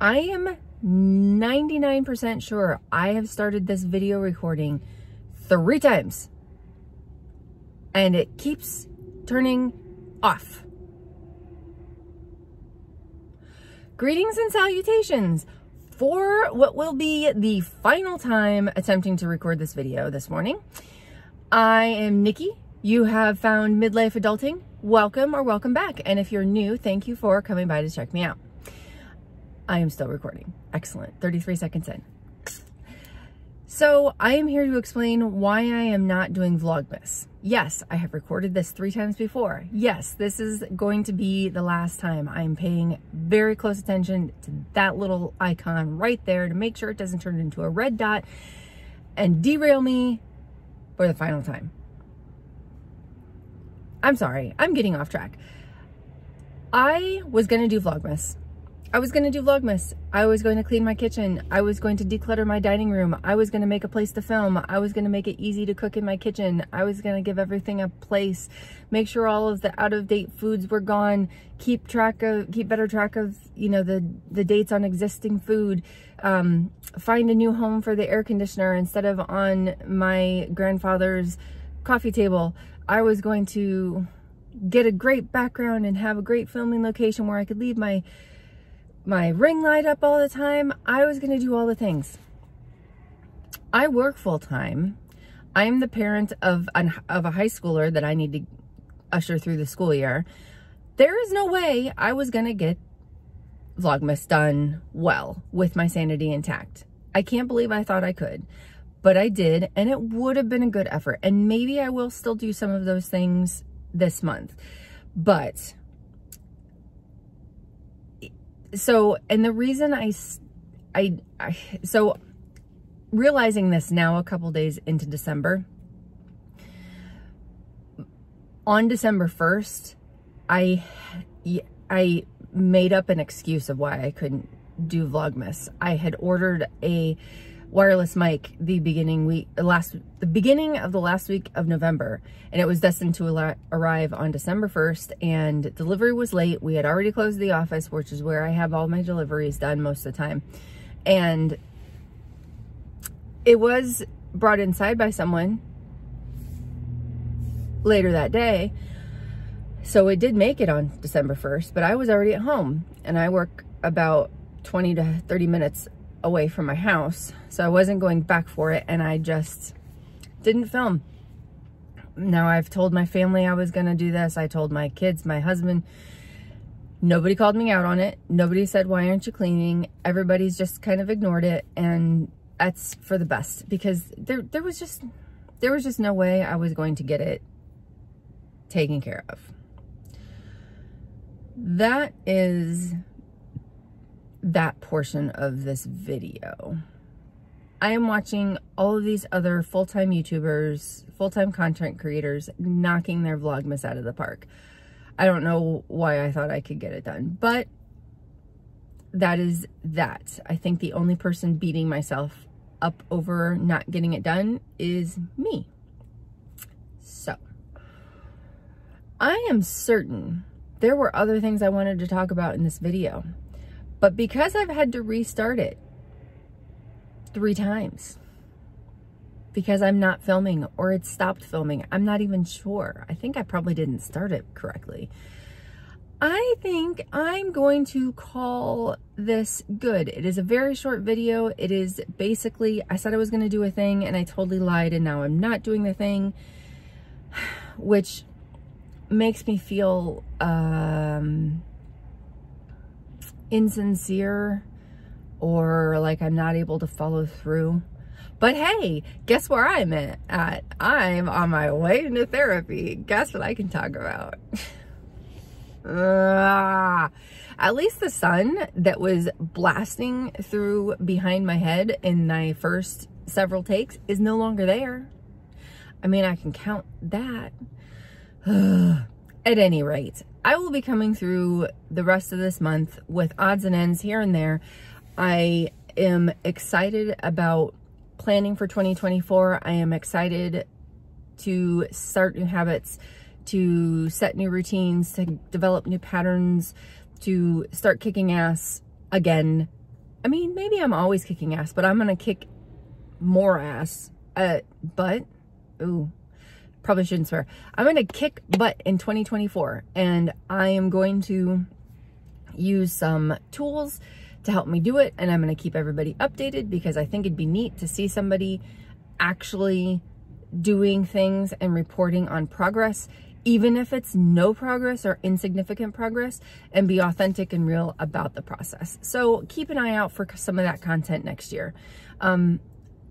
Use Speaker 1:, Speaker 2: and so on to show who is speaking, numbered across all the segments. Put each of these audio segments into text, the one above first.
Speaker 1: I am 99% sure I have started this video recording three times and it keeps turning off. Greetings and salutations for what will be the final time attempting to record this video this morning. I am Nicki. You have found Midlife Adulting. Welcome or welcome back. And if you're new, thank you for coming by to check me out. I am still recording. Excellent. 33 seconds in. So I am here to explain why I am not doing Vlogmas. Yes, I have recorded this three times before. Yes, this is going to be the last time. I am paying very close attention to that little icon right there to make sure it doesn't turn into a red dot and derail me for the final time. I'm sorry, I'm getting off track. I was to do Vlogmas. I was going to do Vlogmas. I was going to clean my kitchen. I was going to declutter my dining room. I was going to make a place to film. I was going to make it easy to cook in my kitchen. I was going to give everything a place, make sure all of the out of date foods were gone, keep track of, keep better track of, you know, the, the dates on existing food, um, find a new home for the air conditioner instead of on my grandfather's coffee table. I was going to get a great background and have a great filming location where I could leave my my ring light up all the time. I was going to do all the things. I work full time. I'm the parent of, an, of a high schooler that I need to usher through the school year. There is no way I was going to get Vlogmas done well with my sanity intact. I can't believe I thought I could, but I did, and it would have been a good effort. And maybe I will still do some of those things this month. But so, and the reason I, I, I, so realizing this now a couple days into December, on December 1st, I, I made up an excuse of why I couldn't do Vlogmas. I had ordered a wireless mic the beginning week last the beginning of the last week of November. And it was destined to arrive on December 1st and delivery was late. We had already closed the office which is where I have all my deliveries done most of the time. And it was brought inside by someone later that day. So it did make it on December 1st but I was already at home and I work about 20 to 30 minutes away from my house. So I wasn't going back for it and I just didn't film. Now I've told my family I was going to do this. I told my kids, my husband. Nobody called me out on it. Nobody said, why aren't you cleaning? Everybody's just kind of ignored it. And that's for the best because there, there was just, there was just no way I was going to get it taken care of. That is that portion of this video. I am watching all of these other full-time YouTubers, full-time content creators knocking their Vlogmas out of the park. I don't know why I thought I could get it done, but that is that. I think the only person beating myself up over not getting it done is me. So, I am certain there were other things I wanted to talk about in this video. But because I've had to restart it three times, because I'm not filming or it stopped filming, I'm not even sure. I think I probably didn't start it correctly. I think I'm going to call this good. It is a very short video. It is basically, I said I was going to do a thing and I totally lied and now I'm not doing the thing, which makes me feel um, insincere or like I'm not able to follow through. But hey, guess where I'm at? I'm on my way into therapy. Guess what I can talk about? uh, at least the sun that was blasting through behind my head in my first several takes is no longer there. I mean, I can count that. At any rate, I will be coming through the rest of this month with odds and ends here and there. I am excited about planning for 2024. I am excited to start new habits, to set new routines, to develop new patterns, to start kicking ass again I mean, maybe I'm always kicking ass, but I'm going to kick more ass. Uh, but, ooh, probably shouldn't swear. I'm going to kick butt in 2024 and I am going to use some tools to help me do it. And I'm going to keep everybody updated because I think it'd be neat to see somebody actually doing things and reporting on progress, even if it's no progress or insignificant progress, and be authentic and real about the process. So keep an eye out for some of that content next year. Um,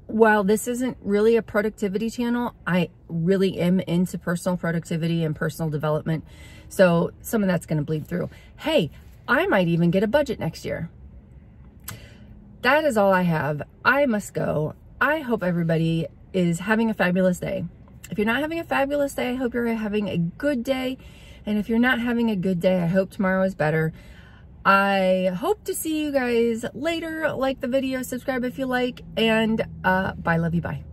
Speaker 1: while this isn't really a productivity channel, I really am into personal productivity and personal development. So some of that's going to bleed through. Hey, I might even get a budget next year. That is all I have. I must go. I hope everybody is having a fabulous day. If you're not having a fabulous day, I hope you're having a good day. And if you're not having a good day, I hope tomorrow is better. I hope to see you guys later. Like the video, subscribe if you like, and uh, bye, love you, bye.